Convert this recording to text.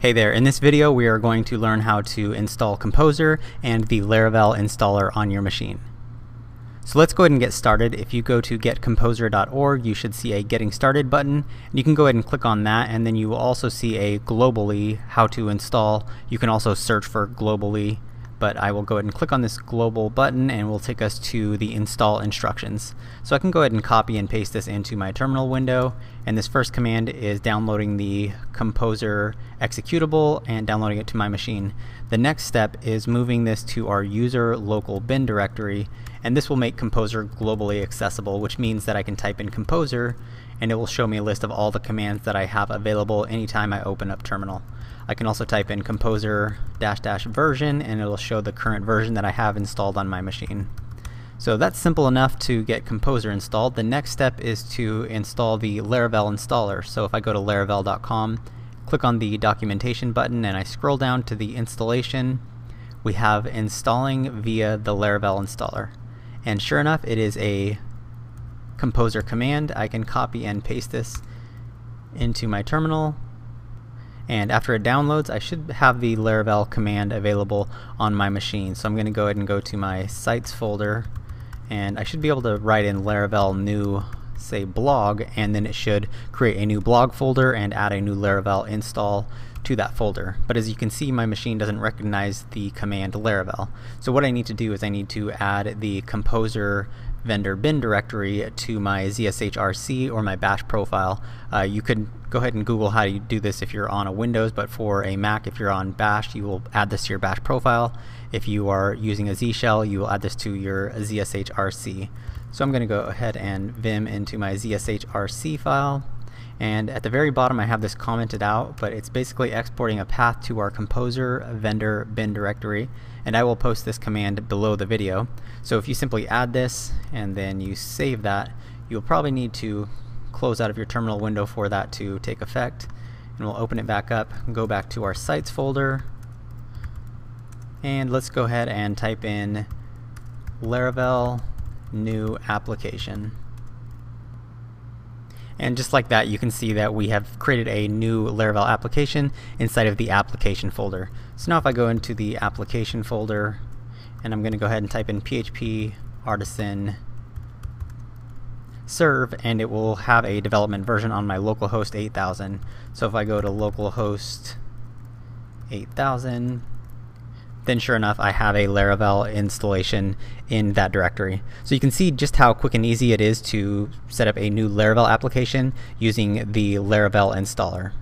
Hey there, in this video we are going to learn how to install Composer and the Laravel installer on your machine. So let's go ahead and get started. If you go to getcomposer.org you should see a getting started button. You can go ahead and click on that and then you will also see a globally how to install. You can also search for globally but I will go ahead and click on this global button and will take us to the install instructions. So I can go ahead and copy and paste this into my terminal window and this first command is downloading the Composer executable and downloading it to my machine. The next step is moving this to our user local bin directory and this will make Composer globally accessible which means that I can type in Composer and it will show me a list of all the commands that I have available anytime I open up terminal. I can also type in composer dash dash version and it'll show the current version that I have installed on my machine. So that's simple enough to get Composer installed. The next step is to install the Laravel installer. So if I go to laravel.com, click on the documentation button and I scroll down to the installation, we have installing via the Laravel installer. And sure enough, it is a Composer command. I can copy and paste this into my terminal and after it downloads I should have the Laravel command available on my machine so I'm going to go ahead and go to my sites folder and I should be able to write in Laravel new say blog and then it should create a new blog folder and add a new Laravel install to that folder. But as you can see my machine doesn't recognize the command Laravel. So what I need to do is I need to add the composer vendor bin directory to my ZSHRC or my bash profile. Uh, you could go ahead and Google how you do this if you're on a Windows, but for a Mac, if you're on bash, you will add this to your bash profile. If you are using a Z shell, you will add this to your ZSHRC. So I'm going to go ahead and vim into my ZSHRC file. And at the very bottom I have this commented out, but it's basically exporting a path to our composer vendor bin directory. And I will post this command below the video. So if you simply add this and then you save that, you'll probably need to close out of your terminal window for that to take effect. And we'll open it back up, go back to our sites folder, and let's go ahead and type in Laravel new application. And just like that, you can see that we have created a new Laravel application inside of the application folder. So now if I go into the application folder, and I'm going to go ahead and type in PHP artisan serve, and it will have a development version on my localhost 8000. So if I go to localhost 8000, then sure enough I have a Laravel installation in that directory. So you can see just how quick and easy it is to set up a new Laravel application using the Laravel installer.